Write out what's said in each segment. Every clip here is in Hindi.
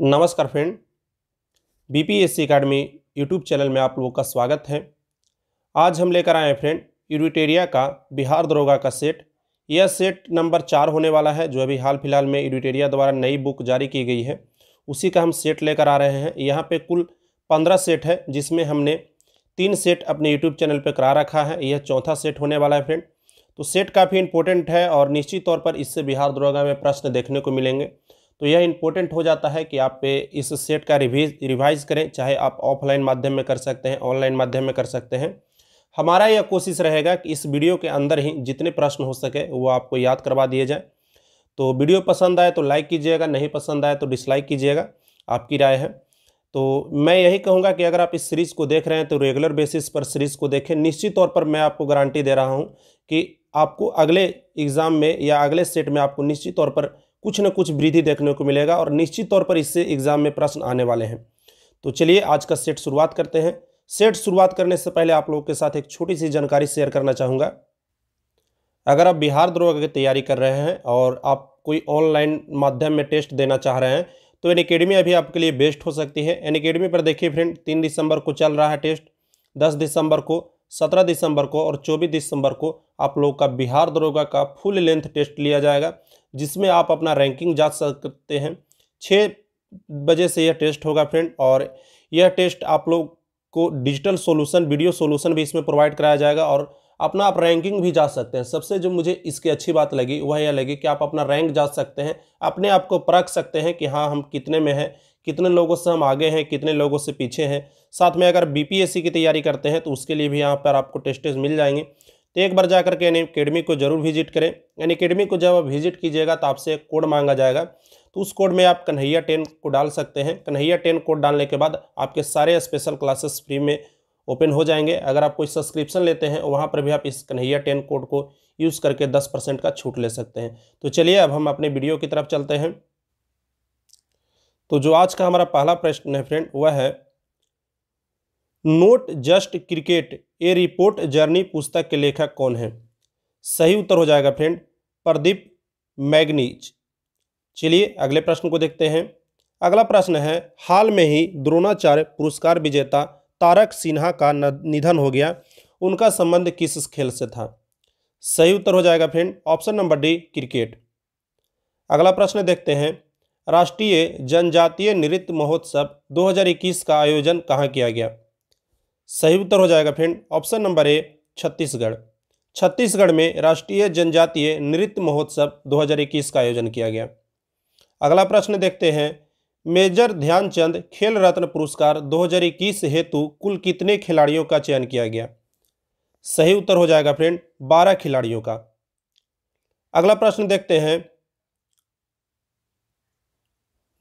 नमस्कार friend BPSC academy YouTube channel में आप लोगों का स्वागत है। आज हम लेकर आए हैं फ्रेंड यूरिटेरिया का बिहार दरोगा का सेट यह सेट नंबर चार होने वाला है, जो अभी हाल फ़िलहाल में यूरिटेरिया द्वारा नई बुक जारी की गई है। उसी का हम सेट लेकर आ रहे हैं। यहाँ पे कुल पंद्रह सेट है, जिसमें हमने तीन सेट अपने यूट्यूब चैनल पर करा रखा है। यह चौथा सेट होने वाला है फ्रेंड। तो सेट काफ़ी इंपॉर्टेंट है और निश्चित तौर पर इससे बिहार दरोगा में प्रश्न देखने को मिलेंगे। तो यह इंपॉर्टेंट हो जाता है कि आप पे इस सेट का रिवीज रिवाइज करें, चाहे आप ऑफलाइन माध्यम में कर सकते हैं ऑनलाइन माध्यम में कर सकते हैं। हमारा यह कोशिश रहेगा कि इस वीडियो के अंदर ही जितने प्रश्न हो सके वो आपको याद करवा दिए जाए। तो वीडियो पसंद आए तो लाइक कीजिएगा, नहीं पसंद आए तो डिसलाइक कीजिएगा, आपकी राय है। तो मैं यही कहूँगा कि अगर आप इस सीरीज़ को देख रहे हैं तो रेगुलर बेसिस पर सीरीज़ को देखें। निश्चित तौर पर मैं आपको गारंटी दे रहा हूँ कि आपको अगले एग्ज़ाम में या अगले सेट में आपको निश्चित तौर पर कुछ न कुछ वृद्धि देखने को मिलेगा और निश्चित तौर पर इससे एग्ज़ाम में प्रश्न आने वाले हैं। तो चलिए आज का सेट शुरुआत करते हैं। सेट शुरुआत करने से पहले आप लोगों के साथ एक छोटी सी जानकारी शेयर करना चाहूँगा। अगर आप बिहार द्रोह की तैयारी कर रहे हैं और आप कोई ऑनलाइन माध्यम में टेस्ट देना चाह रहे हैं तो एन अकेडमी अभी आपके लिए बेस्ट हो सकती है। एन अकेडमी पर देखिए फ्रेंड, तीन दिसंबर को चल रहा है टेस्ट, दस दिसंबर को सत्रह दिसंबर को और चौबीस दिसंबर को आप लोगों का बिहार दरोगा का फुल लेंथ टेस्ट लिया जाएगा, जिसमें आप अपना रैंकिंग जाँच सकते हैं। छः बजे से यह टेस्ट होगा फ्रेंड और यह टेस्ट आप लोग को डिजिटल सॉल्यूशन, वीडियो सॉल्यूशन भी इसमें प्रोवाइड कराया जाएगा और अपना आप रैंकिंग भी जा सकते हैं। सबसे जो मुझे इसकी अच्छी बात लगी, वह यह लगी कि आप अपना रैंक जा सकते हैं, अपने आप को परख सकते हैं कि हाँ हम कितने में हैं कितने लोगों से हम आगे हैं, कितने लोगों से पीछे हैं। साथ में अगर बीपीएससी की तैयारी करते हैं तो उसके लिए भी यहाँ पर आपको टेस्टेज मिल जाएँगे। तो एक बार जा करके यानी अकेडमी को ज़रूर विज़िट करें। यानी अकेडमी को जब आप विज़िट कीजिएगा तो आपसे एक कोड मांगा जाएगा। तो उस कोड में आप कन्हैया टेन को डाल सकते हैं। कन्हैया टेन कोड डालने के बाद आपके सारे स्पेशल क्लासेस फ्री में ओपन हो जाएँगे। अगर आप कोई सब्सक्रिप्शन लेते हैं, वहाँ पर भी आप इस कन्हैया टेन कोड को यूज़ करके दस परसेंट का छूट ले सकते हैं। तो चलिए, अब हम अपने वीडियो की तरफ़ चलते हैं। तो जो आज का हमारा पहला प्रश्न है फ्रेंड वह है not just cricket a report journey पुस्तक के लेखक कौन है? सही उत्तर हो जाएगा फ्रेंड प्रदीप मैग्नीज। चलिए अगले प्रश्न को देखते हैं। अगला प्रश्न है, हाल में ही द्रोणाचार्य पुरस्कार विजेता तारक सिन्हा का निधन हो गया, उनका संबंध किस खेल से था? सही उत्तर हो जाएगा friend option number D cricket अगला प्रश्न देखते हैं राष्ट्रीय जनजातीय नृत्य महोत्सव 2021 का आयोजन कहाँ किया गया? सही उत्तर हो जाएगा friend, option number A, Chhattisgarh. Chhattisgarh में राष्ट्रीय जनजातीय नृत्य महोत्सव 2021 का आयोजन किया गया। अगला प्रश्न देखते हैं। मेजर ध्यानचंद खेल रत्न पुरस्कार 2021 हेतु कुल कितने खिलाड़ियों का चयन किया गया? सही उत्तर हो जाएगा फ्रेंड 12 खिलाड़ियों का। अगला प्रश्न देखते हैं।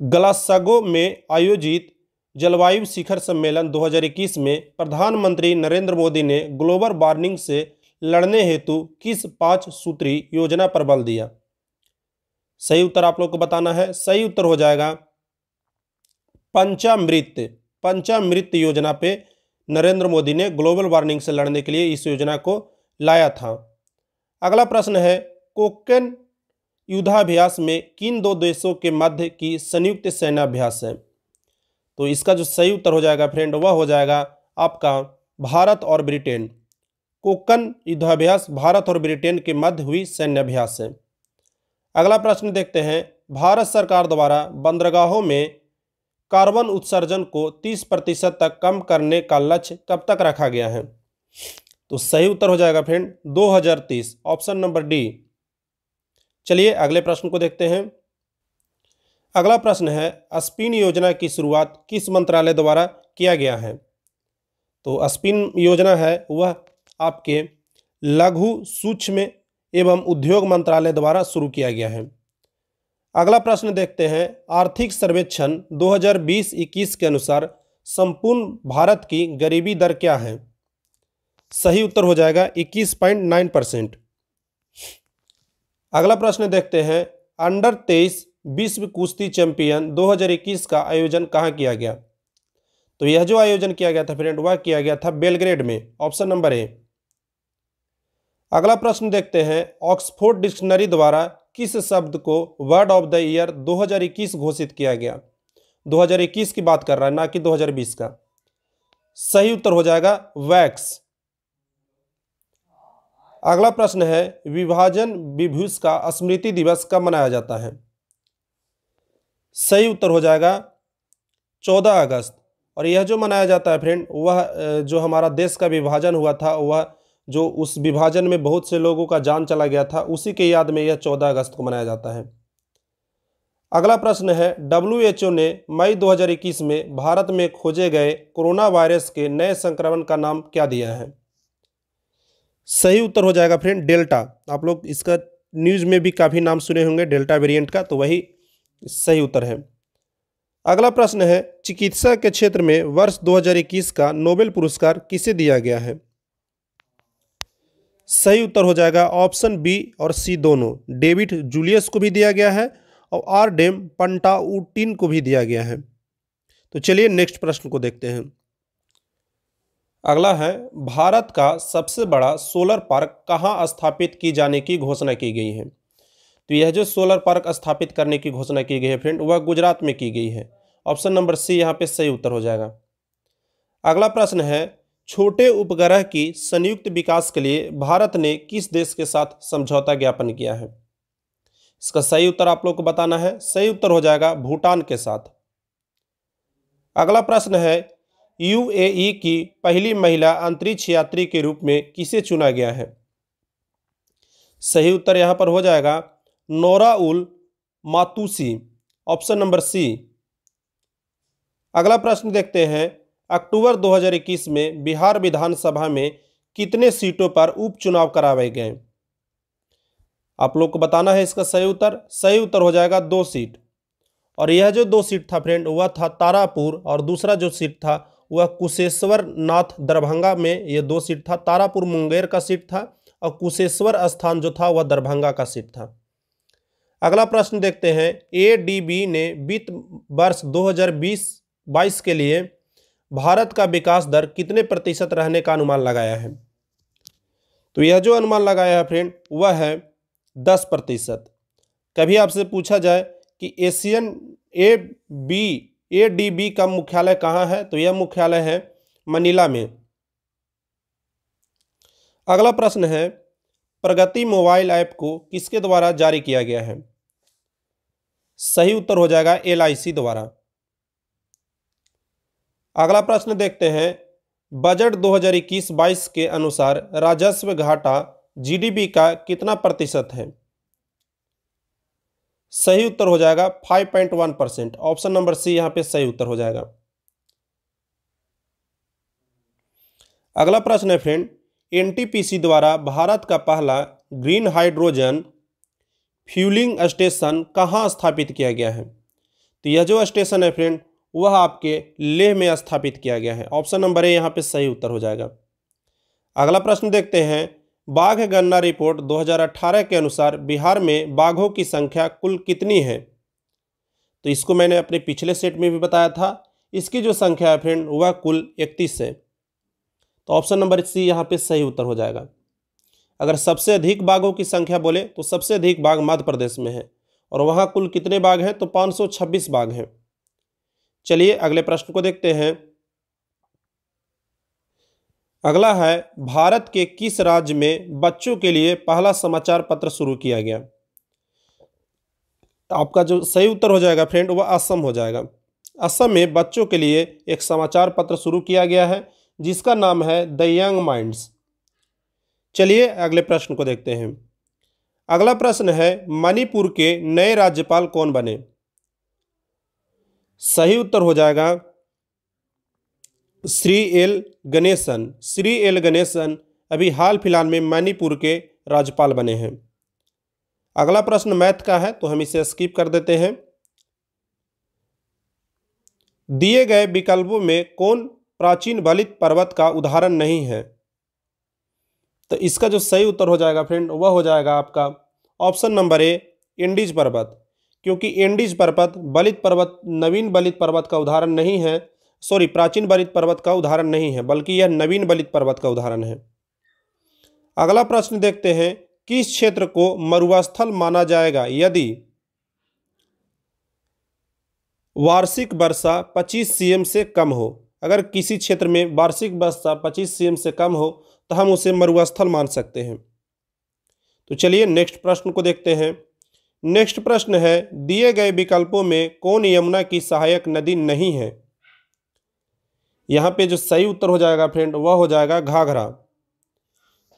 ग्लासगो में आयोजित जलवायु शिखर सम्मेलन 2021 में प्रधानमंत्री नरेंद्र मोदी ने ग्लोबल वार्मिंग से लड़ने हेतु किस पाँच सूत्री योजना पर बल दिया? सही उत्तर आप लोग को बताना है। सही उत्तर हो जाएगा पंचामृत। पंचामृत योजना पे नरेंद्र मोदी ने ग्लोबल वार्मिंग से लड़ने के लिए इस योजना को लाया था। अगला प्रश्न है, कोकन युद्धाभ्यास में किन दो देशों के मध्य की संयुक्त सैन्याभ्यास है? तो इसका जो सही उत्तर हो जाएगा फ्रेंड वह हो जाएगा आपका भारत और ब्रिटेन। कोकन युद्धाभ्यास भारत और ब्रिटेन के मध्य हुई सैन्याभ्यास है। अगला प्रश्न देखते हैं। भारत सरकार द्वारा बंदरगाहों में कार्बन उत्सर्जन को 30 प्रतिशत तक कम करने का लक्ष्य कब तक रखा गया है? तो सही उत्तर हो जाएगा फ्रेंड 2030 ऑप्शन नंबर डी चलिए अगले प्रश्न को देखते हैं। अगला प्रश्न है, स्पिन योजना की शुरुआत किस मंत्रालय द्वारा किया गया है? तो स्पिन योजना है, वह आपके लघु सूक्ष्म एवं उद्योग मंत्रालय द्वारा शुरू किया गया है। अगला प्रश्न देखते हैं, आर्थिक सर्वेक्षण 2020-21 के अनुसार संपूर्ण भारत की गरीबी दर क्या है? सही उत्तर हो जाएगा 21.9 परसेंट। अगला प्रश्न देखते हैं। अंडर तेईस विश्व कुश्ती चैंपियन 2021 का आयोजन कहाँ किया गया? तो यह जो आयोजन किया गया था फ्रेंड, वह किया गया था बेलग्रेड में। Option number A. अगला प्रश्न देखते हैं। ऑक्सफोर्ड डिक्शनरी द्वारा किस शब्द को वर्ड ऑफ़ द ईयर 2021 घोषित किया गया? 2021 की बात कर रहा है, ना कि 2020 का। सही उत्तर हो जाएगा वैक्स। अगला प्रश्न है, विभाजन विभूष का स्मृति दिवस कब मनाया जाता है? सही उत्तर हो जाएगा 14 अगस्त। और यह जो मनाया जाता है फ्रेंड, वह जो हमारा देश का विभाजन हुआ था, वह जो उस विभाजन में बहुत से लोगों का जान चला गया था, उसी के याद में यह चौदह अगस्त को मनाया जाता है। अगला प्रश्न है, डब्ल्यू ने मई 2021 में भारत में खोजे गए कोरोना वायरस के नए संक्रमण का नाम क्या दिया है? सही उत्तर हो जाएगा फ्रेंड, डेल्टा। आप लोग इसका न्यूज़ में भी काफ़ी नाम सुने होंगे, डेल्टा वेरिएंट का तो वही सही उत्तर है। अगला प्रश्न है, चिकित्सा के क्षेत्र में वर्ष 2021 का नोबेल पुरस्कार किसे दिया गया है? सही उत्तर हो जाएगा ऑप्शन बी और सी दोनों। डेविड जूलियस को भी दिया गया है और आर डेम पंटाउटिन को भी दिया गया है। तो चलिए नेक्स्ट प्रश्न को देखते हैं। अगला है, भारत का सबसे बड़ा सोलर पार्क कहाँ स्थापित की जाने की घोषणा की गई है? तो यह जो सोलर पार्क स्थापित करने की घोषणा की गई है फ्रेंड, वह गुजरात में की गई है। ऑप्शन नंबर सी यहाँ पे सही उत्तर हो जाएगा। अगला प्रश्न है, छोटे उपग्रह की संयुक्त विकास के लिए भारत ने किस देश के साथ समझौता ज्ञापन किया है? इसका सही उत्तर आप लोग को बताना है, सही उत्तर हो जाएगा भूटान के साथ। अगला प्रश्न है यूएई की पहली महिला अंतरिक्ष यात्री के रूप में किसे चुना गया है? सही उत्तर यहाँ पर हो जाएगा Noura Al Matrooshi. Option number C. अगला प्रश्न देखते हैं, अक्टूबर 2021 में बिहार विधानसभा में कितने सीटों पर उपचुनाव कराए गए? आप लोग को बताना है इसका सही उत्तर। सही उत्तर हो जाएगा दो सीट। और यह जो दो सीट था फ्रेंड, वह था तारापुर और दूसरा जो सीट था वह कुशेश्वर नाथ दरभंगा में यह दो सीट था, तारापुर मुंगेर का सीट था और कुशेश्वर स्थान जो था वह दरभंगा का सीट था। अगला प्रश्न देखते हैं। एडीबी ने वित्त वर्ष 2020-22 के लिए भारत का विकास दर कितने प्रतिशत रहने का अनुमान लगाया है? तो यह जो अनुमान लगाया है फ्रेंड, वह है दस प्रतिशत। कभी आपसे पूछा जाए कि Asian A B A D B का मुख्यालय कहाँ है? तो यह मुख्यालय है मनीला में। अगला प्रश्न है, प्रगति मोबाइल ऐप को किसके द्वारा जारी किया गया है? सही उत्तर हो जाएगा एलआईसी द्वारा। अगला प्रश्न देखते हैं, बजट 2021-22 के अनुसार राजस्व घाटा जीडीपी का कितना प्रतिशत है? सही उत्तर हो जाएगा 5.1 परसेंट ऑप्शन नंबर सी यहाँ पे सही उत्तर हो जाएगा। अगला प्रश्न है फ्रेंड एनटीपीसी द्वारा भारत का पहला ग्रीन हाइड्रोजन फ्यूलिंग स्टेशन कहाँ स्थापित किया गया है? तो यह जो स्टेशन है फ्रेंड वह आपके लेह में स्थापित किया गया है। ऑप्शन नंबर ए यहाँ पे सही उत्तर हो जाएगा। अगला प्रश्न देखते हैं बाघ गणना रिपोर्ट 2018 के अनुसार बिहार में बाघों की संख्या कुल कितनी है? तो इसको मैंने अपने पिछले सेट में भी बताया था। इसकी जो संख्या है फ्रेंड, वह कुल इकतीस है। तो ऑप्शन नंबर सी यहाँ पे सही उत्तर हो जाएगा। अगर सबसे अधिक बाघों की संख्या बोले तो सबसे अधिक बाघ मध्य प्रदेश में है। और वहाँ कुल कितने बाघ हैं? तो 526 बाघ हैं। चलिए अगले प्रश्न को देखते हैं। अगला है, भारत के किस राज्य में बच्चों के लिए पहला समाचार पत्र शुरू किया गया? तो आपका जो सही उत्तर हो जाएगा फ्रेंड, वह असम हो जाएगा। असम में बच्चों के लिए एक समाचार पत्र शुरू किया गया है, जिसका नाम है द यंग माइंड्स चलिए अगले प्रश्न को देखते हैं। अगला प्रश्न है, मणिपुर के नए राज्यपाल कौन बने? सही उत्तर हो जाएगा श्री एल गणेशन, श्री एल गणेशन अभी हाल फ़िलहाल में मणिपुर के राज्यपाल बने हैं। अगला प्रश्न मैथ का है तो हम इसे स्किप कर देते हैं। दिए गए विकल्पों में कौन प्राचीन बलित पर्वत का उदाहरण नहीं है? तो इसका जो सही उत्तर हो जाएगा फ्रेंड वह हो जाएगा आपका ऑप्शन नंबर ए इंडीज पर्वत। क्योंकि इंडीज पर्वत बलित पर्वत, नवीन बलित पर्वत का उदाहरण नहीं है सॉरी, प्राचीन बलित पर्वत का उदाहरण नहीं है, बल्कि यह नवीन बलित पर्वत का उदाहरण है। अगला प्रश्न देखते हैं, किस क्षेत्र को मरुस्थल माना जाएगा? यदि वार्षिक वर्षा 25 सीएम से कम हो, अगर किसी क्षेत्र में वार्षिक वर्षा 25 सीएम से कम हो तो हम उसे मरुस्थल मान सकते हैं। तो चलिए नेक्स्ट प्रश्न को देखते हैं। नेक्स्ट प्रश्न है, दिए गए विकल्पों में कौन यमुना की सहायक नदी नहीं है? यहाँ पे जो सही उत्तर हो जाएगा फ्रेंड वह हो जाएगा घाघरा।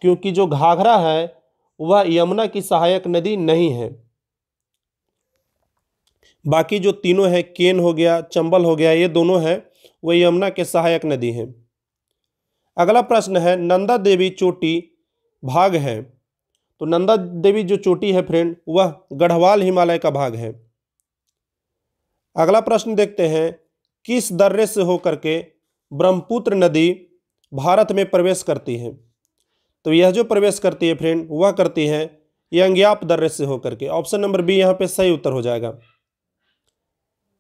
क्योंकि जो घाघरा है, वह यमुना की सहायक नदी नहीं है। बाकी जो तीनों है, केन हो गया, चंबल हो गया, ये दोनों है वह यमुना के सहायक नदी हैं। अगला प्रश्न है, नंदा देवी चोटी भाग है। तो नंदा देवी जो चोटी है फ्रेंड वह गढ़वाल हिमालय का भाग है। अगला प्रश्न देखते हैं, किस दर्रे से होकर के ब्रह्मपुत्र नदी भारत में प्रवेश करती है। तो यह जो प्रवेश करती है फ्रेंड वह करती है यंग्याप दर्रे से होकर के। ऑप्शन नंबर बी यहाँ पे सही उत्तर हो जाएगा।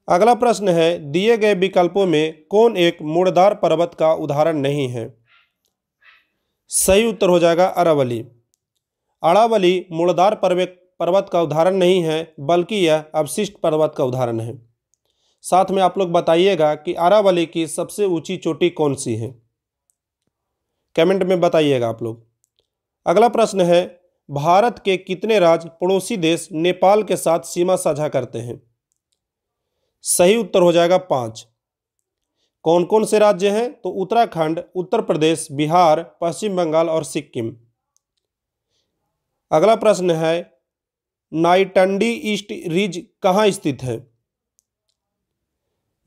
अगला प्रश्न है, दिए गए विकल्पों में कौन एक मुड़दार पर्वत का उदाहरण नहीं है? सही उत्तर हो जाएगा अरावली। अरावली मुड़दार पर्वत का उदाहरण नहीं है, बल्कि यह अवशिष्ट पर्वत का उदाहरण है। साथ में आप लोग बताइएगा कि अरावली की सबसे ऊँची चोटी कौन सी है? कमेंट में बताइएगा आप लोग। अगला प्रश्न है, भारत के कितने राज्य पड़ोसी देश नेपाल के साथ सीमा साझा करते हैं? सही उत्तर हो जाएगा पाँच। कौन कौन से राज्य हैं? तो उत्तराखंड, उत्तर प्रदेश, बिहार, पश्चिम बंगाल और सिक्किम। अगला प्रश्न है, नाइटंडी ईस्ट रिज कहाँ स्थित है?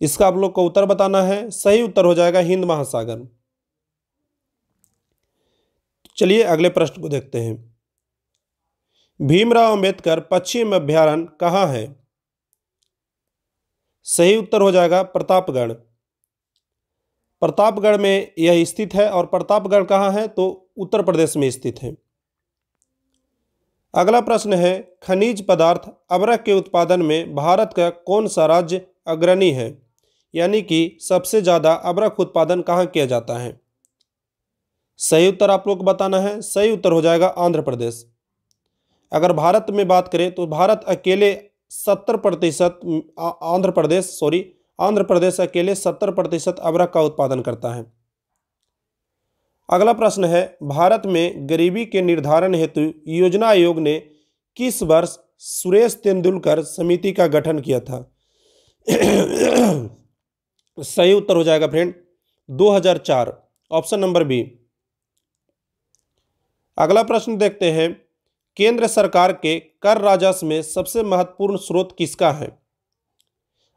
इसका आप लोग को उत्तर बताना है। सही उत्तर हो जाएगा हिंद महासागर। चलिए अगले प्रश्न को देखते हैं। भीमराव अंबेडकर पश्चिम अभ्यारण्य कहाँ है? सही उत्तर हो जाएगा प्रतापगढ़। प्रतापगढ़ में यह स्थित है और प्रतापगढ़ कहाँ है? तो उत्तर प्रदेश में स्थित है। अगला प्रश्न है, खनिज पदार्थ अबरक के उत्पादन में भारत का कौन सा राज्य अग्रणी है? यानी कि सबसे ज़्यादा अबरक उत्पादन कहाँ किया जाता है? सही उत्तर आप लोग को बताना है। सही उत्तर हो जाएगा आंध्र प्रदेश। अगर भारत में बात करें तो भारत अकेले सत्तर प्रतिशत आंध्र प्रदेश सॉरी आंध्र प्रदेश अकेले सत्तर प्रतिशत अबरक का उत्पादन करता है। अगला प्रश्न है, भारत में गरीबी के निर्धारण हेतु योजना आयोग ने किस वर्ष सुरेश तेंदुलकर समिति का गठन किया था? सही उत्तर हो जाएगा फ्रेंड 2004 ऑप्शन नंबर बी। अगला प्रश्न देखते हैं, केंद्र सरकार के कर राजस्व में सबसे महत्वपूर्ण स्रोत किसका है?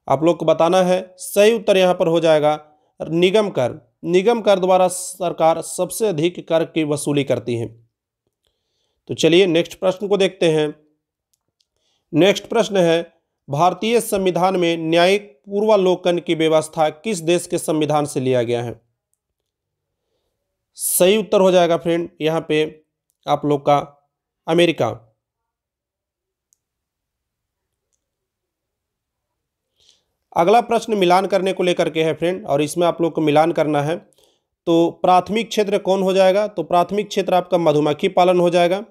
आप लोग को बताना है, सही उत्तर यहाँ पर हो जाएगा, निगम कर। निगम कर द्वारा सरकार सबसे अधिक कर की वसूली करती है। तो चलिए नेक्स्ट प्रश्न को देखते हैं। नेक्स्ट प्रश्न है, भारतीय संविधान में न्यायिक पूर्वालोकन की व्यवस्था किस देश के संविधान से लिया गया है? सही उत्तर हो जाएगा फ्रेंड, यहाँ पे आप लोग का अमेरिका। अगला प्रश्न मिलान करने को लेकर के है फ्रेंड, और इसमें आप लोग को मिलान करना है। तो प्राथमिक क्षेत्र कौन हो जाएगा? तो प्राथमिक क्षेत्र आपका मधुमक्खी पालन हो जाएगा।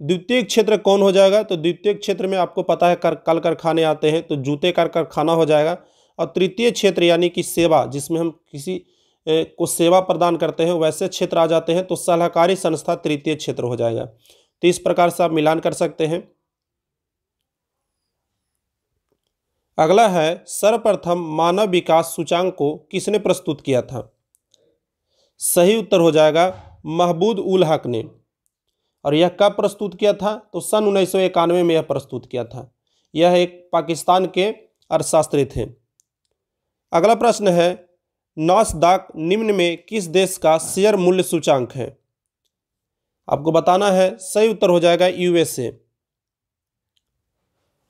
द्वितीय क्षेत्र कौन हो जाएगा? तो द्वितीय क्षेत्र में आपको पता है कर, कल कारखाने आते हैं तो जूते कर कारखाना हो जाएगा। और तृतीय क्षेत्र यानी कि सेवा, जिसमें हम किसी को सेवा प्रदान करते हैं, वैसे क्षेत्र आ जाते हैं तो सलाहकारी संस्था तृतीय क्षेत्र हो जाएगा। तो इस प्रकार से आप मिलान कर सकते हैं। अगला है, सर्वप्रथम मानव विकास सूचांक को किसने प्रस्तुत किया था? सही उत्तर हो जाएगा महबूद उल हक ने। और यह कब प्रस्तुत किया था? तो सन उन्नीस में यह प्रस्तुत किया था। यह एक पाकिस्तान के अर्थशास्त्री थे। अगला प्रश्न है, नौसदाक निम्न में किस देश का शेयर मूल्य सूचांक है? आपको बताना है, सही उत्तर हो जाएगा यूएसए।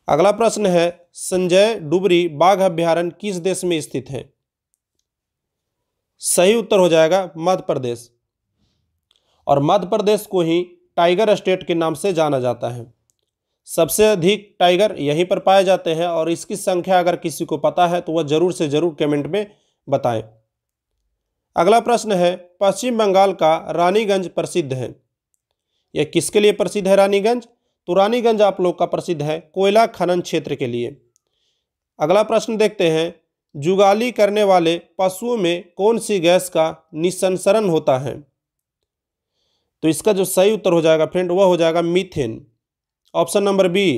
अगला प्रश्न है, संजय डुबरी बाघ अभ्यारण्य किस देश में स्थित है? सही उत्तर हो जाएगा मध्य प्रदेश। और मध्य प्रदेश को ही टाइगर स्टेट के नाम से जाना जाता है। सबसे अधिक टाइगर यहीं पर पाए जाते हैं और इसकी संख्या अगर किसी को पता है तो वह ज़रूर से ज़रूर कमेंट में बताएँ। अगला प्रश्न है, पश्चिम बंगाल का रानीगंज प्रसिद्ध है। यह किसके लिए प्रसिद्ध है रानीगंज? तो रानीगंज आप लोग का प्रसिद्ध है कोयला खनन क्षेत्र के लिए। अगला प्रश्न देखते हैं, जुगाली करने वाले पशुओं में कौन सी गैस का निसंसरण होता है? तो इसका जो सही उत्तर हो जाएगा फ्रेंड, वह हो जाएगा मीथेन। Option number B.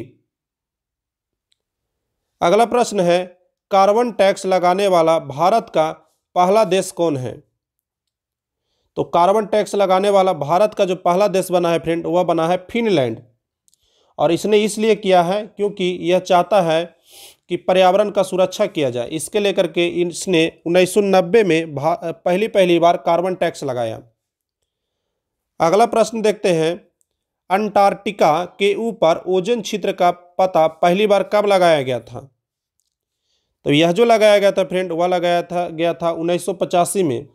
अगला प्रश्न है, कार्बन टैक्स लगाने वाला भारत का पहला देश कौन है? तो कार्बन टैक्स लगाने वाला भारत का जो पहला देश बना है फ्रेंड, वह बना है फिनलैंड। और इसने इसलिए किया है क्योंकि यह चाहता है कि पर्यावरण का सुरक्षा किया जाए। इसके लेकर के इसने 1990 में पहली पहली बार कार्बन टैक्स लगाया। अगला प्रश्न देखते हैं। अंटार्कटिका के ऊपर ओजन क्षेत्र का पता पहली बार कब लगाया गया था? तो यह जो लगाया गया था फ्रेंड, वह लगाया था, गया था उन्नीस सौ पचासी में।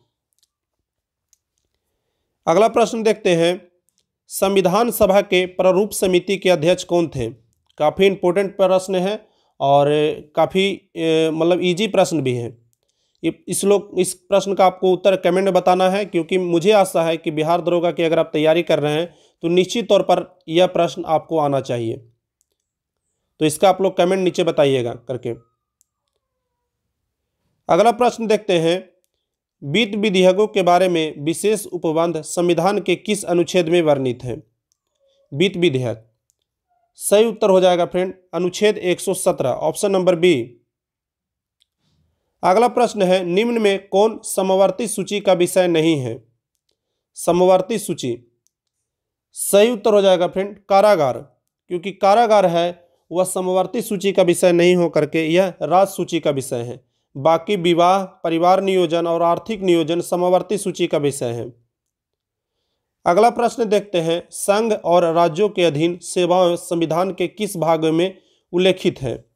अगला प्रश्न देखते हैं। संविधान सभा के प्रारूप समिति के अध्यक्ष कौन थे? काफ़ी इंपॉर्टेंट प्रश्न है और काफ़ी मतलब इजी प्रश्न भी है। इस लोग, इस प्रश्न का आपको उत्तर कमेंट में बताना है, क्योंकि मुझे आशा है कि बिहार दरोगा की अगर आप तैयारी कर रहे हैं तो निश्चित तौर पर यह प्रश्न आपको आना चाहिए। तो इसका आप लोग कमेंट नीचे बताइएगा करके। अगला प्रश्न देखते हैं। वित्त विधेयकों के बारे में विशेष उपबंध संविधान के किस अनुच्छेद में वर्णित है? वित्त विधेयक सही उत्तर हो जाएगा फ्रेंड अनुच्छेद 117 ऑप्शन नंबर बी अगला प्रश्न है, निम्न में कौन समवर्ती सूची का विषय नहीं है? समवर्ती सूची। सही उत्तर हो जाएगा फ्रेंड, कारागार, क्योंकि कारागार है, वह समवर्ती सूची का विषय नहीं हो करके यह राज सूची का विषय है। बाकी विवाह, परिवार नियोजन और आर्थिक नियोजन समवर्ती सूची का विषय है। अगला प्रश्न देखते हैं, संघ और राज्यों के अधीन सेवाएँ संविधान के किस भाग में उल्लेखित है?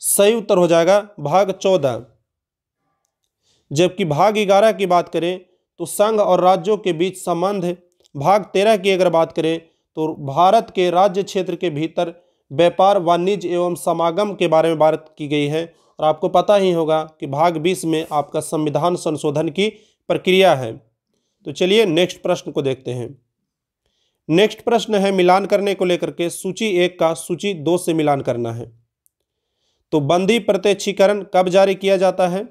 सही उत्तर हो जाएगा भाग चौदह। जबकि भाग ग्यारह की बात करें तो संघ और राज्यों के बीच संबंध भाग तेरह की अगर बात करें तो भारत के राज्य क्षेत्र के भीतर व्यापार, वाणिज्य एवं समागम के बारे में बात की गई है और आपको पता ही होगा कि भाग बीस में आपका संविधान संशोधन की प्रक्रिया है। तो चलिए नेक्स्ट प्रश्न को देखते हैं। नेक्स्ट प्रश्न है मिलान करने को लेकर के सूची एक का सूची दो से मिलान करना है। तो बंदी प्रत्यक्षीकरण कब जारी किया जाता है?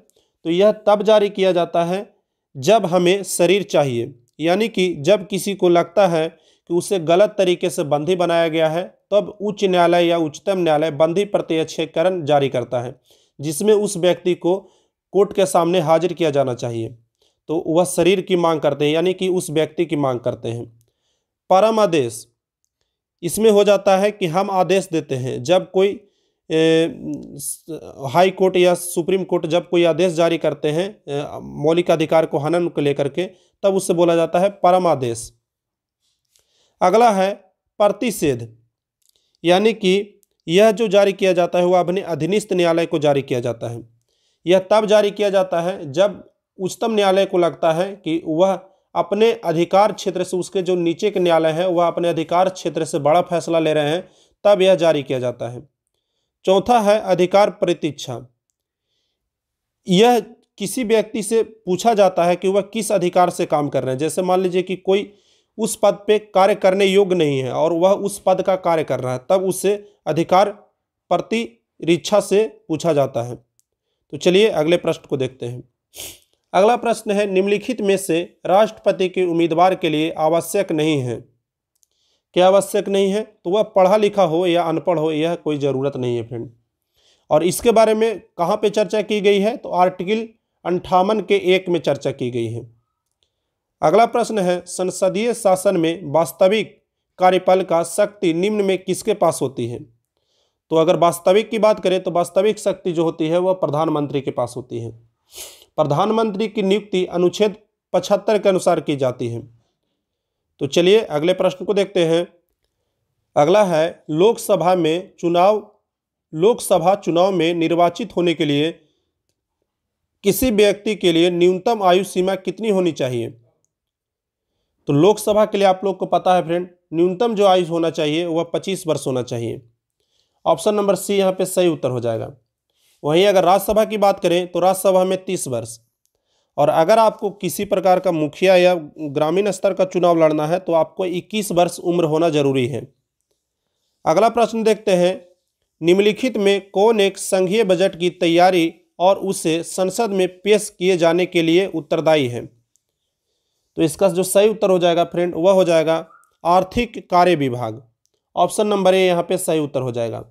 तो यह तब जारी किया जाता है जब हमें शरीर चाहिए। यानी कि जब किसी को लगता है कि उसे गलत तरीके से बंदी बनाया गया है, तब उच्च न्यायालय या उच्चतम न्यायालय बंदी प्रत्यक्षीकरण जारी करता है, जिसमें उस व्यक्ति को कोर्ट के सामने हाजिर किया जाना चाहिए। तो वह शरीर की मांग करते हैं, यानी कि उस व्यक्ति की मांग करते हैं। परम आदेश। इसमें हो जाता है कि हम आदेश देते हैं, जब कोई हाई कोर्ट या सुप्रीम कोर्ट जब कोई आदेश जारी करते हैं मौलिक अधिकार को हनन को लेकर के, तब उससे बोला जाता है परम आदेश। अगला है प्रतिषेध, यानी कि यह जो जारी किया जाता है वह अपने अधीनस्थ न्यायालय को जारी किया जाता है। यह तब जारी किया जाता है जब उच्चतम न्यायालय को लगता है कि वह अपने अधिकार क्षेत्र से, उसके जो नीचे के न्यायालय हैं, वह अपने अधिकार क्षेत्र से बड़ा फैसला ले रहे हैं, तब यह जारी किया जाता है। चौथा है अधिकार प्रतीक्षा। यह किसी व्यक्ति से पूछा जाता है कि वह किस अधिकार से काम कर रहे हैं। जैसे मान लीजिए कि कोई उस पद पे कार्य करने योग्य नहीं है और वह उस पद का कार्य कर रहा है, तब उससे अधिकार प्रति इच्छा से पूछा जाता है। तो चलिए अगले प्रश्न को देखते हैं। अगला प्रश्न है, निम्नलिखित में से राष्ट्रपति के उम्मीदवार के लिए आवश्यक नहीं है। क्या आवश्यक नहीं है तो वह पढ़ा लिखा हो या अनपढ़ हो, यह कोई ज़रूरत नहीं है फ्रेंड और इसके बारे में कहाँ पे चर्चा की गई है? तो आर्टिकल अंठावन के एक में चर्चा की गई है। अगला प्रश्न है, संसदीय शासन में वास्तविक कार्यपाल का शक्ति निम्न में किसके पास होती है? तो अगर वास्तविक की बात करें तो वास्तविक शक्ति जो होती है, वह प्रधानमंत्री के पास होती है। प्रधानमंत्री की नियुक्ति अनुच्छेद पचहत्तर के अनुसार की जाती है। तो चलिए अगले प्रश्न को देखते हैं। अगला है, लोकसभा में चुनाव, लोकसभा चुनाव में निर्वाचित होने के लिए किसी व्यक्ति के लिए न्यूनतम आयु सीमा कितनी होनी चाहिए? तो लोकसभा के लिए आप लोग को पता है फ्रेंड, न्यूनतम जो आयु होना चाहिए वह पच्चीस वर्ष होना चाहिए। ऑप्शन नंबर सी यहाँ पे सही उत्तर हो जाएगा। वहीं अगर राज्यसभा की बात करें तो राज्यसभा में तीस वर्ष। और अगर आपको किसी प्रकार का मुखिया या ग्रामीण स्तर का चुनाव लड़ना है तो आपको इक्कीस वर्ष उम्र होना ज़रूरी है। अगला प्रश्न देखते हैं। निम्नलिखित में कौन एक संघीय बजट की तैयारी और उसे संसद में पेश किए जाने के लिए उत्तरदायी है? तो इसका जो सही उत्तर हो जाएगा फ्रेंड, वह हो जाएगा आर्थिक कार्य विभाग। ऑप्शन नंबर ए, यहाँ पे सही उत्तर हो जाएगा।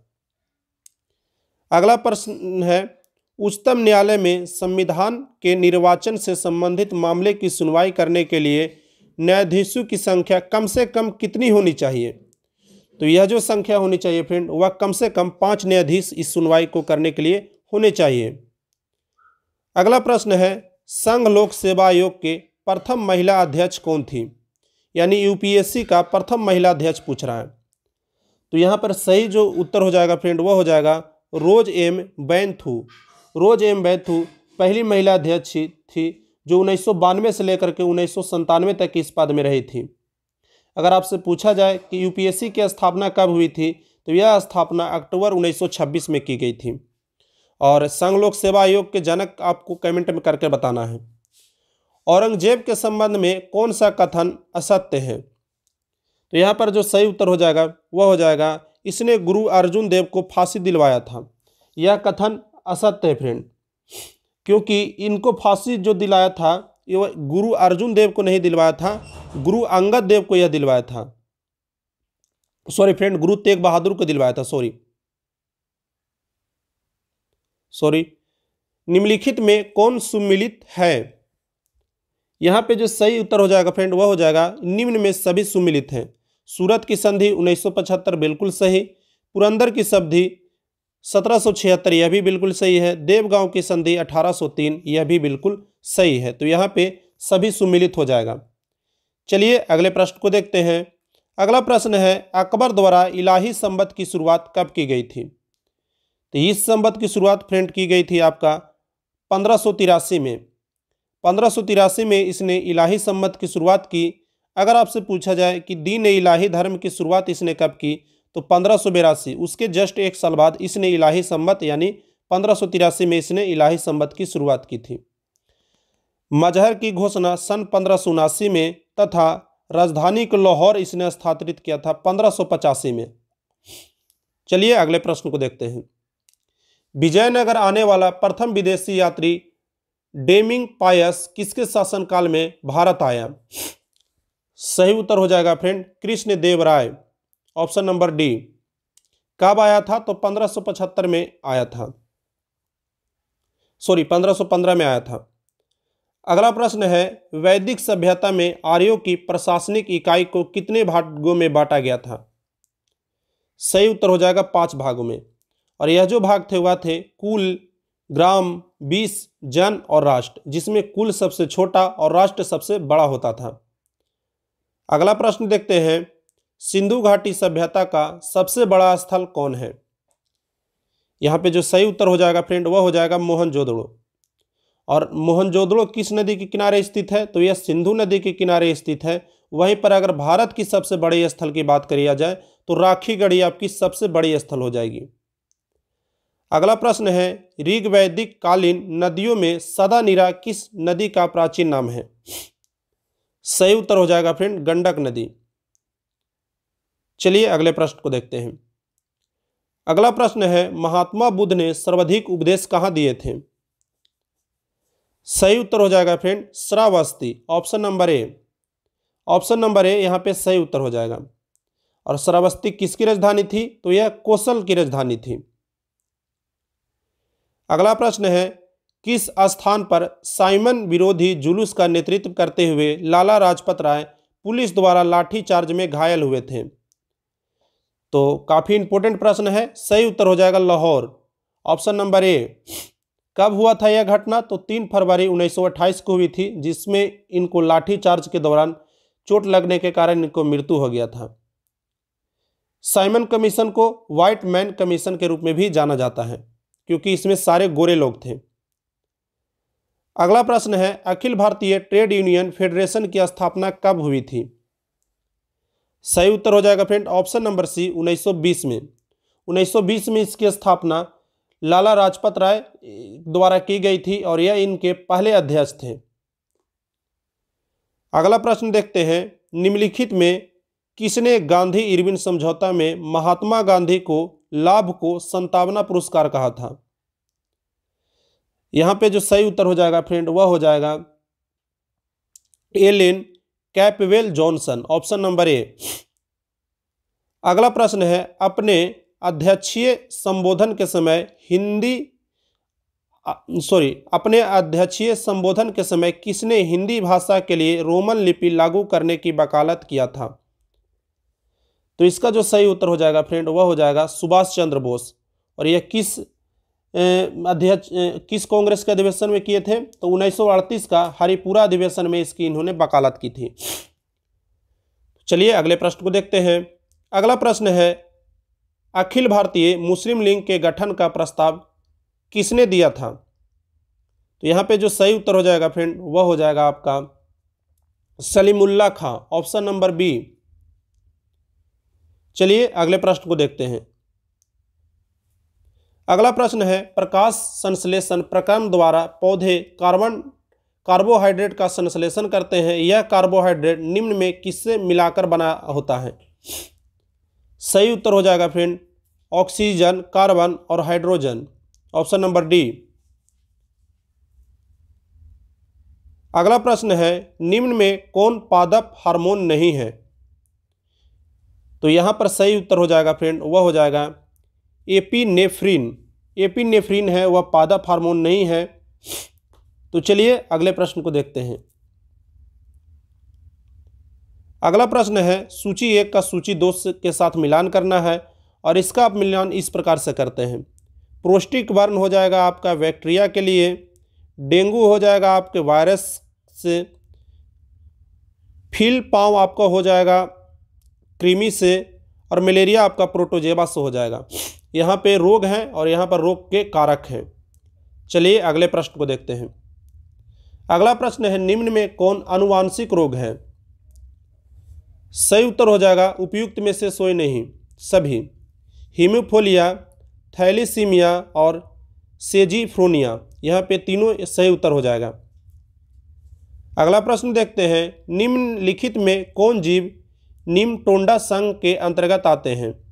अगला प्रश्न है उच्चतम न्यायालय में संविधान के निर्वाचन से संबंधित मामले की सुनवाई करने के लिए न्यायाधीशों की संख्या कम से कम कितनी होनी चाहिए? तो यह जो संख्या होनी चाहिए फ्रेंड, वह कम से कम पाँच न्यायाधीश इस सुनवाई को करने के लिए होने चाहिए। अगला प्रश्न है, संघ लोक सेवा आयोग के प्रथम महिला अध्यक्ष कौन थी? यानी यूपीएससी का प्रथम महिला अध्यक्ष पूछ रहा है। तो यहाँ पर सही जो उत्तर हो जाएगा फ्रेंड, वह हो जाएगा रोज एम बैनथू रोज एम बैथू पहली महिला अध्यक्ष थी, जो उन्नीस सौ बानवे से लेकर के उन्नीस तक इस पद में रही थी। अगर आपसे पूछा जाए कि यूपीएससी की स्थापना कब हुई थी तो यह स्थापना अक्टूबर 1926 में की गई थी। और संघ लोक सेवा आयोग के जनक आपको कमेंट में करके बताना है। औरंगज़ेब के संबंध में कौन सा कथन असत्य है? तो यहाँ पर जो सही उत्तर हो जाएगा, वह हो जाएगा, इसने गुरु अर्जुन देव को फांसी दिलवाया था। यह कथन असत्य है फ्रेंड क्योंकि इनको फांसी जो दिलाया था, ये गुरु अर्जुन देव को नहीं दिलवाया था, गुरु अंगद देव को यह दिलवाया था. सॉरी फ्रेंड गुरु तेग बहादुर को दिलवाया था सॉरी सॉरी निम्नलिखित में कौन सुमिलित है? यहाँ पे जो सही उत्तर हो जाएगा फ्रेंड वह हो जाएगा, निम्न में सभी सुमिलित हैं. सूरत की संधि 1975 बिल्कुल सही, पुरंदर की संधि सत्रह सौ छिहत्तर, यह भी बिल्कुल सही है। देवगांव की संधि 1803 यह भी बिल्कुल सही है। तो यहाँ पे सभी सुमिलित हो जाएगा। चलिए अगले प्रश्न को देखते हैं। अगला प्रश्न है, अकबर द्वारा इलाही संबत की शुरुआत कब की गई थी? तो इस संबत की शुरुआत फ्रेंड की गई थी आपका पंद्रह में। पंद्रह में इसने इलाही संबत की शुरुआत की। अगर आपसे पूछा जाए कि दीन इलाही धर्म की शुरुआत इसने कब की तो पंद्रह उसके जस्ट एक साल बाद इसने इलाही संबत, यानी पंद्रह में इसने इलाही संबत की शुरुआत की थी। मजहर की घोषणा सन पंद्रह में तथा राजधानी को लाहौर इसने स्थापित किया था पंद्रह में। चलिए अगले प्रश्न को देखते हैं। विजयनगर आने वाला प्रथम विदेशी यात्री डेमिंग पायस किसके शासनकाल में भारत आया? सही उत्तर हो जाएगा friend Krishna Rai. Option number D, कब आया था? तो 1575 में आया था। सॉरी 1515 में आया था। अगला प्रश्न है, वैदिक सभ्यता में आर्यों की प्रशासनिक इकाई को कितने भागों में बांटा गया था? सही उत्तर हो जाएगा पाँच भागों में। और यह जो भाग थे, वह थे कुल, ग्राम, बीस, जन और राष्ट्र, जिसमें कुल सबसे छोटा और राष्ट्र सबसे बड़ा होता था। अगला प्रश्न देखते हैं सिंधु घाटी सभ्यता का सबसे बड़ा स्थल कौन है? यहाँ पे जो सही उत्तर हो जाएगा फ्रेंड वह हो जाएगा मोहनजोदड़ो। और मोहनजोदड़ो किस नदी के किनारे स्थित है? तो यह सिंधु नदी के किनारे स्थित है। वहीं पर अगर भारत की सबसे बड़े स्थल की बात करी जाए तो राखी गढ़ी आपकी सबसे बड़ी स्थल हो जाएगी। अगला प्रश्न है, ऋग वैदिक कालीन नदियों में सदा निरा किस नदी का प्राचीन नाम है? सही उत्तर हो जाएगा फ्रेंड गंडक नदी। चलिए अगले प्रश्न को देखते हैं। अगला प्रश्न है, महात्मा बुद्ध ने सर्वाधिक उपदेश कहाँ दिए थे? सही उत्तर हो जाएगा friend, Shravasti, option number A. Option number A, यहाँ पे सही उत्तर हो जाएगा। और श्रावस्ती किसकी राजधानी थी? तो यह कौशल की राजधानी थी। अगला प्रश्न है, किस स्थान पर साइमन विरोधी जुलूस का नेतृत्व करते हुए लाला राजपत राय पुलिस द्वारा लाठीचार्ज में घायल हुए थे? तो काफ़ी इंपॉर्टेंट प्रश्न है, सही उत्तर हो जाएगा लाहौर। ऑप्शन नंबर ए कब हुआ था यह घटना? तो तीन फरवरी 1928 को हुई थी, जिसमें इनको लाठीचार्ज के दौरान चोट लगने के कारण इनको मृत्यु हो गया था। साइमन कमीशन को व्हाइट मैन कमीशन के रूप में भी जाना जाता है, क्योंकि इसमें सारे गोरे लोग थे। अगला प्रश्न है, Akhil Bharatiya trade union federation की स्थापना कब हुई थी? सही उत्तर हो जाएगा फ्रेंड, ऑप्शन नंबर सी 1920 में। 1920 में इसकी स्थापना लाला राजपत राय द्वारा की गई थी और यह इनके पहले अध्यक्ष थे। अगला प्रश्न देखते हैं। निम्नलिखित में किसने गांधी इरविन समझौता में महात्मा गांधी को लाभ को संतावना पुरस्कार कहा था? यहाँ पे जो सही उत्तर हो जाएगा फ्रेंड, वह हो जाएगा Alan Campbell Johnson, option number A. अगला प्रश्न है, अपने अध्यक्षीय संबोधन के समय हिंदी सॉरी अपने अध्यक्षीय संबोधन के समय किसने हिंदी भाषा के लिए रोमन लिपि लागू करने की वकालत किया था? तो इसका जो सही उत्तर हो जाएगा फ्रेंड, वह हो जाएगा सुभाष चंद्र बोस। और यह किस अध्यक्ष किस कांग्रेस के अधिवेशन में किए थे? तो 1938 का हरिपुरा अधिवेशन में इसकी इन्होंने वकालत की थी। चलिए अगले प्रश्न को देखते हैं। अगला प्रश्न है, अखिल भारतीय मुस्लिम लीग के गठन का प्रस्ताव किसने दिया था? तो यहाँ पे जो सही उत्तर हो जाएगा फ्रेंड, वह हो जाएगा आपका Salimullah Khan, option number B. चलिए अगले प्रश्न को देखते हैं। अगला प्रश्न है, प्रकाश संश्लेषण प्रक्रम द्वारा पौधे कार्बन, कार्बोहाइड्रेट का संश्लेषण करते हैं। यह कार्बोहाइड्रेट निम्न में किससे मिलाकर बना होता है? सही उत्तर हो जाएगा फ्रेंड, ऑक्सीजन, कार्बन और हाइड्रोजन। Option number D. अगला प्रश्न है, निम्न में कौन पादप हार्मोन नहीं है? तो यहाँ पर सही उत्तर हो जाएगा फ्रेंड, वह हो जाएगा एपीनेफ्रिन। एपीनेफ्रिन है, वह पादप हार्मोन नहीं है। तो चलिए अगले प्रश्न को देखते हैं। अगला प्रश्न है, सूची एक का सूची दो के साथ मिलान करना है और इसका आप मिलान इस प्रकार से करते हैं। प्रोस्टिक वर्ण हो जाएगा आपका बैक्टीरिया के लिए, डेंगू हो जाएगा आपके वायरस से, फील पाँव आपका हो जाएगा, क्रीमी से, और मलेरिया आपका प्रोटोजेबा से हो जाएगा। यहाँ पे रोग हैं और यहाँ पर रोग के कारक हैं। चलिए अगले प्रश्न को देखते हैं। अगला प्रश्न है, निम्न में कौन अनुवांशिक रोग है? सही उत्तर हो जाएगा, उपयुक्त में से सोए नहीं, सभी। हीमोफोलिया, थैलीसीमिया और सेजीफ्रोनिया, यहाँ पे तीनों सही उत्तर हो जाएगा। अगला प्रश्न देखते हैं, निम्नलिखित में कौन जीव निम्टोंडा संघ के अंतर्गत आते हैं?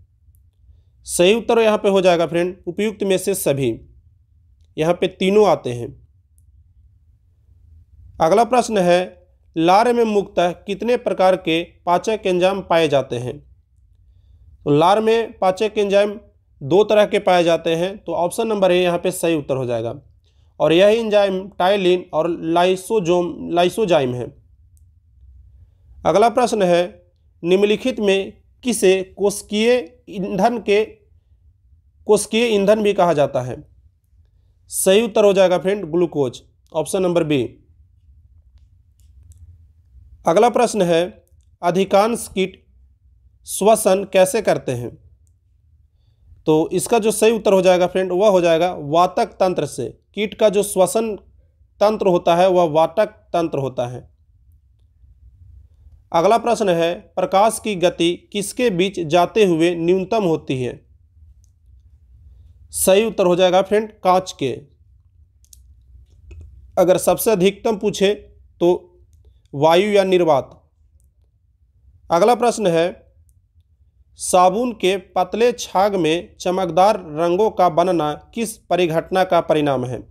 सही उत्तर यहाँ पे हो जाएगा फ्रेंड। उपयुक्त में से सभी। यहाँ पे तीनों आते हैं। अगला प्रश्न है, लार में मुक्तः कितने प्रकार के पाचक एंजाइम पाए जाते हैं? तो लार में पाचक एंजाइम दो तरह के पाए जाते हैं तो ऑप्शन नंबर ए यहाँ पे सही उत्तर हो जाएगा। और यह एंजाइम टाइलिन और लाइसोजोम, लाइसोजाइम है। अगला प्रश्न है, निम्नलिखित में किसे? कोशिकीय ईंधन के कोशिकीय ईंधन भी कहा जाता है। सही उत्तर हो जाएगा friend glucose, option number B. अगला प्रश्न है, अधिकांश कीट श्वसन कैसे करते हैं? तो इसका जो सही उत्तर हो जाएगा फ्रेंड, वह हो जाएगा वातक तंत्र से। कीट का जो श्वसन तंत्र होता है, वह वातक तंत्र होता है। अगला प्रश्न है, प्रकाश की गति किसके बीच जाते हुए न्यूनतम होती है? सही उत्तर हो जाएगा फ्रेंड, कांच के। अगर सबसे अधिकतम पूछे तो वायु या निर्वात। अगला प्रश्न है, साबुन के पतले छाग में चमकदार रंगों का बनना किस परिघटना का परिणाम है?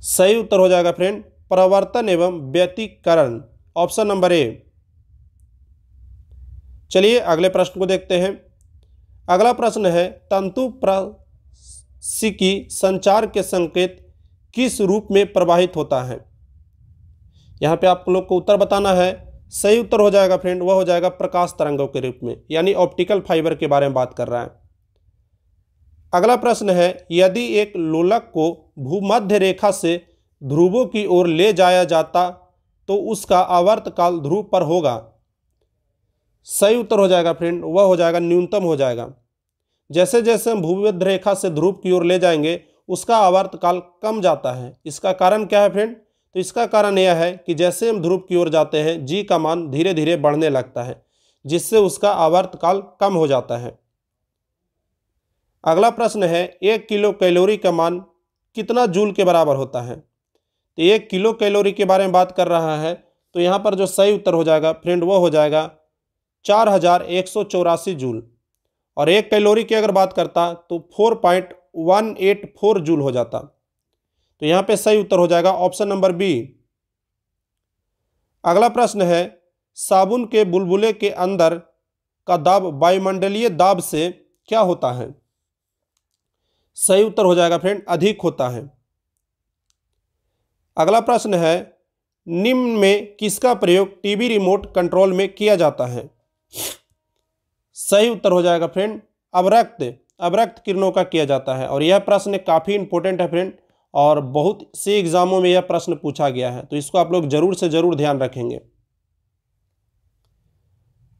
सही उत्तर हो जाएगा फ्रेंड, प्रवर्तन एवं व्यतिकरण। Option number A. चलिए अगले प्रश्न को देखते हैं। अगला प्रश्न है, तंतु प्रसिकी संचार के संकेत किस रूप में प्रवाहित होता है? यहाँ पे आप लोग को उत्तर बताना है। सही उत्तर हो जाएगा फ्रेंड, वह हो जाएगा प्रकाश तरंगों के रूप में, यानी ऑप्टिकल फाइबर के बारे में बात कर रहा है। अगला प्रश्न है, यदि एक लोलक को भूमध्य रेखा से ध्रुवों की ओर ले जाया जाता तो उसका आवर्त काल ध्रुव पर होगा। सही उत्तर हो जाएगा फ्रेंड वह हो जाएगा, न्यूनतम हो जाएगा। जैसे जैसे हम भूमध्य रेखा से ध्रुव की ओर ले जाएँगे, उसका आवर्त काल कम जाता है। इसका कारण क्या है फ्रेंड तो इसका कारण यह है कि जैसे हम ध्रुव की ओर जाते हैं जी का मान धीरे धीरे बढ़ने लगता है, जिससे उसका आवर्त काल कम हो जाता है। अगला प्रश्न है, एक किलो कैलोरी का मान कितना जूल के बराबर होता है? तो एक किलो कैलोरी के बारे में बात कर रहा है तो यहाँ पर जो सही उत्तर हो जाएगा फ्रेंड वो हो जाएगा चार हज़ार एक सौ चौरासी जूल। और एक कैलोरी की अगर बात करता तो four point one eight four joule हो जाता। तो यहाँ पे सही उत्तर हो जाएगा ऑप्शन नंबर बी। अगला प्रश्न है, साबुन के बुलबुले के अंदर का दाब वायुमंडलीय दाब से क्या होता है? सही उत्तर हो जाएगा फ्रेंड अधिक होता है। अगला प्रश्न है, निम्न में किसका प्रयोग टीवी रिमोट कंट्रोल में किया जाता है? सही उत्तर हो जाएगा फ्रेंड, अवरक्त। अवरक्त किरणों का किया जाता है और यह प्रश्न काफ़ी इंपॉर्टेंट है फ्रेंड और बहुत से एग्जामों में यह प्रश्न पूछा गया है तो इसको आप लोग ज़रूर से ज़रूर ध्यान रखेंगे।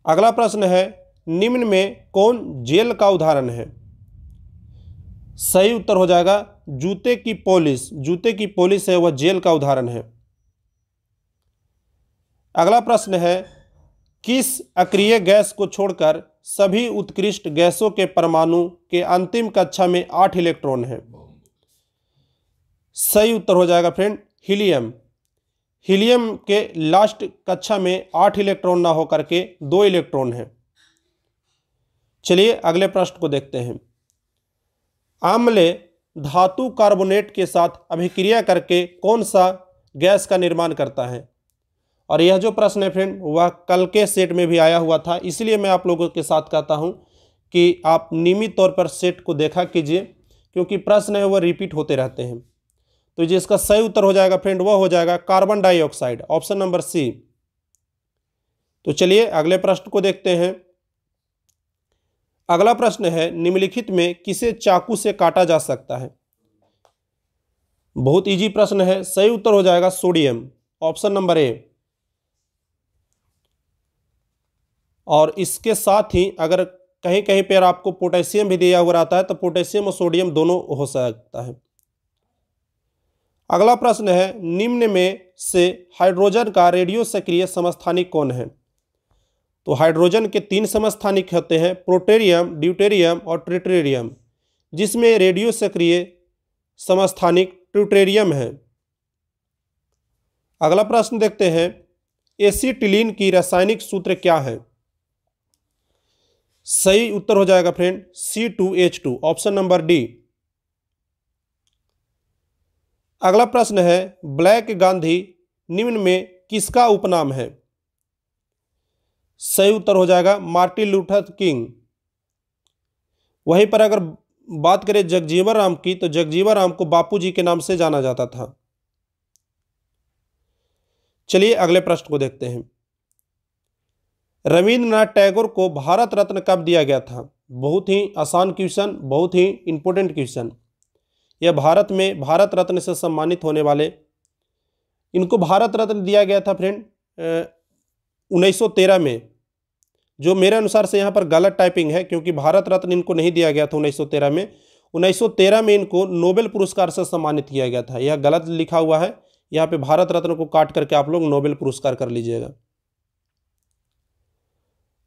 अगला प्रश्न है, निम्न में कौन जेल का उदाहरण है? सही उत्तर हो जाएगा जूते की पॉलिश, जूते की पॉलिश है, वह जेल का उदाहरण है। अगला प्रश्न है, किस अक्रिय गैस को छोड़कर सभी उत्कृष्ट गैसों के परमाणु के अंतिम कक्षा में आठ इलेक्ट्रॉन हैं? सही उत्तर हो जाएगा फ्रेंड, हीलियम। हीलियम के लास्ट कक्षा में आठ इलेक्ट्रॉन ना होकर के दो इलेक्ट्रॉन हैं। चलिए अगले प्रश्न को देखते हैं। आम्ल धातु कार्बोनेट के साथ अभिक्रिया करके कौन सा गैस का निर्माण करता है? और यह जो प्रश्न है फ्रेंड वह कल के सेट में भी आया हुआ था, इसलिए मैं आप लोगों के साथ कहता हूँ कि आप नियमित तौर पर सेट को देखा कीजिए, क्योंकि प्रश्न है वह रिपीट होते रहते हैं। तो जिसका सही उत्तर हो जाएगा फ्रेंड वह हो जाएगा carbon dioxide option number C तो चलिए अगले प्रश्न को देखते हैं। अगला प्रश्न है, निम्नलिखित में किसे चाकू से काटा जा सकता है? बहुत इजी प्रश्न है, सही उत्तर हो जाएगा सोडियम। ऑप्शन नंबर ए और इसके साथ ही अगर कहीं कहीं पर आपको पोटेशियम भी दिया हुआ रहता है तो पोटेशियम और सोडियम दोनों हो सकता है। अगला प्रश्न है, निम्न में से हाइड्रोजन का रेडियो सक्रिय समस्थानिक कौन है? तो हाइड्रोजन के तीन समस्थानिक होते हैं, प्रोटेरियम, ड्यूटेरियम और ट्रिटेरियम, जिसमें रेडियो सक्रिय समस्थानिक ट्यूटेरियम है। अगला प्रश्न देखते हैं, एसीटिलीन की रासायनिक सूत्र क्या है? सही उत्तर हो जाएगा friend C two H two option number D. अगला प्रश्न है, ब्लैक गांधी निम्न में किसका उपनाम है? सही उत्तर हो जाएगा, मार्टिन लूथर किंग। वहीं पर अगर बात करें जगजीवन राम की तो जगजीवन राम को बापू जी के नाम से जाना जाता था। चलिए अगले प्रश्न को देखते हैं। रविंद्रनाथ टैगोर को भारत रत्न कब दिया गया था? बहुत ही आसान क्वेश्चन, बहुत ही इंपॉर्टेंट क्वेश्चन। यह भारत में भारत रत्न से सम्मानित होने वाले। इनको भारत रत्न दिया गया था, फ्रेंड उन्नीस सौ तेरह में, जो मेरे अनुसार से यहाँ पर गलत टाइपिंग है, क्योंकि भारत रत्न इनको नहीं दिया गया था उन्नीस सौ तेरह में, उन्नीस सौ तेरह में इनको नोबेल पुरस्कार से सम्मानित किया गया था। यह गलत लिखा हुआ है। यहाँ पे भारत रत्न को काट करके आप लोग नोबेल पुरस्कार कर लीजिएगा।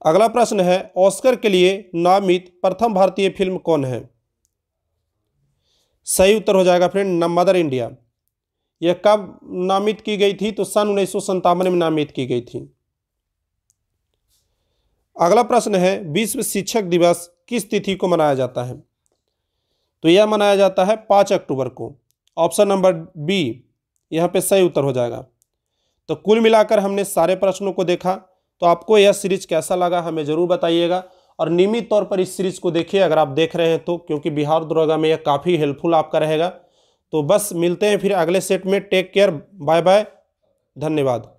अगला प्रश्न है, ऑस्कर के लिए नामित प्रथम भारतीय फ़िल्म कौन है? सही उत्तर हो जाएगा फ्रेंड, न मदर इंडिया। यह कब नामित की गई थी? तो सन उन्नीस में नामित की गई थी। अगला प्रश्न है, विश्व शिक्षक दिवस किस तिथि को मनाया जाता है? तो यह मनाया जाता है पाँच अक्टूबर को। ऑप्शन नंबर बी, यहाँ पे सही उत्तर हो जाएगा। तो कुल मिलाकर हमने सारे प्रश्नों को देखा तो आपको यह सीरीज़ कैसा लगा हमें ज़रूर बताइएगा। और नियमित तौर पर इस सीरीज़ को देखिए, अगर आप देख रहे हैं तो क्योंकि बिहार दुर्गा में यह काफ़ी हेल्पफुल आपका रहेगा। तो बस मिलते हैं फिर अगले सेट में। टेक केयर बाय बाय धन्यवाद।